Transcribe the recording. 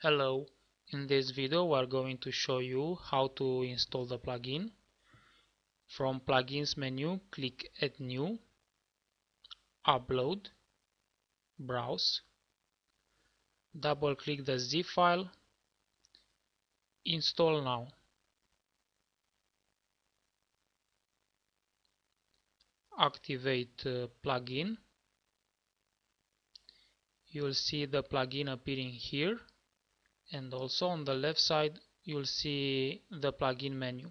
Hello, in this video we are going to show you how to install the plugin. From plugins menu click add new, upload, browse, double click the zip file, install now. Activate uh, plugin. You'll see the plugin appearing here and also on the left side you'll see the plugin menu